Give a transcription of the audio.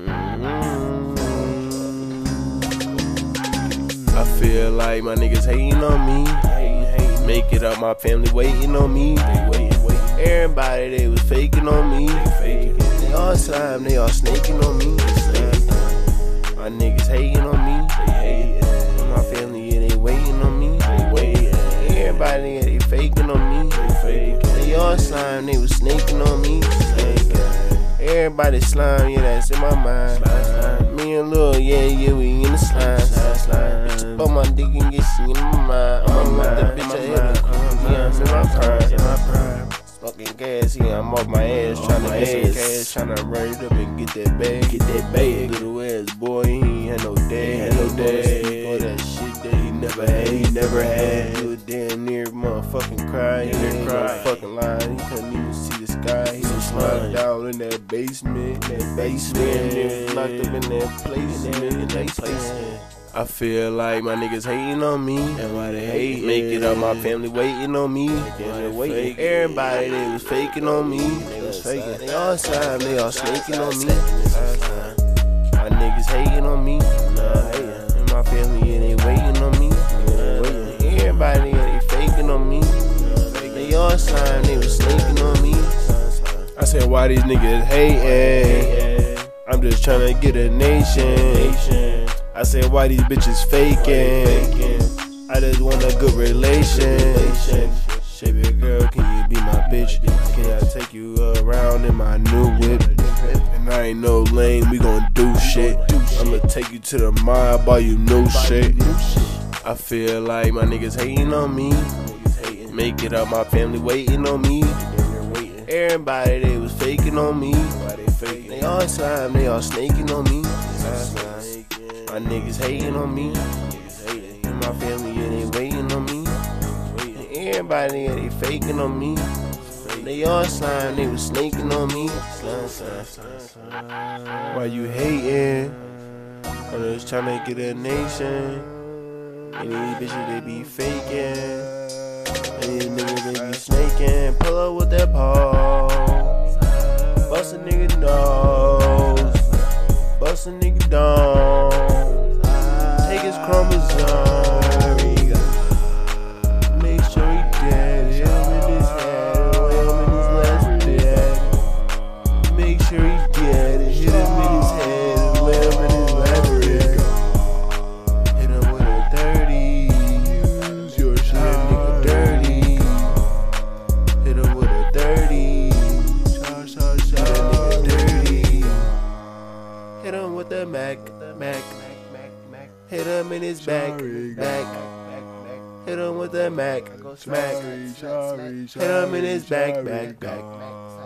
I feel like my niggas hating on me. Make it up, my family waiting on me. Everybody they was faking on me. They all slime, they all snaking on me. My niggas hating on me. My family, yeah, they waiting on me. Everybody, yeah, they faking on me. They all slime, they was snaking on me. Everybody slime, yeah, that's in my mind. Me and Lil, yeah, yeah, we in the slime. Bitch, but my dick and get seen in my mind. I'm a mother, bitch, I hit him. Yeah, I'm in my prime. Fucking gas, yeah, I'm off my ass, tryna get some cash, tryna run it up and get that bag, get that bag. Little ass boy, he ain't had no dad, had no dad. All that shit that he never had, he never had. He was damn near motherfucking crying, he near cry, fucking lying. He couldn't locked out in that basement, that basement, locked up in that place, in that place. I feel like my niggas hating on me. And why they hate? Make it up, my family waiting on me. Waiting. Everybody they was faking on me. They was faking. They all slime, they all snaking on me. My niggas hating on me. And my family, yeah, they waiting on me. Everybody, yeah, they faking on me. They all slime, they was snaking on me. I said, why these niggas hating? I'm just trying to get a nation. I said, why these bitches faking? I just want a good relation. Baby girl, can you be my bitch? Can I take you around in my new whip? And I ain't no lame, we gon' do shit. I'ma take you to the mall, buy you new shit. I feel like my niggas hating on me. Make it up, my family waiting on me. Everybody they faking on me. They all slime, they all snaking on me. My niggas hating on me. And my family, yeah, they waiting on me. And Everybody, yeah, they faking on me. They all slime, they was snaking on me. Why you hating? I'm just trying to get a nation. And these bitches, they be faking. Hit him in his back, back. Hit him with the Mac, smack. Hit him in his back, back, back.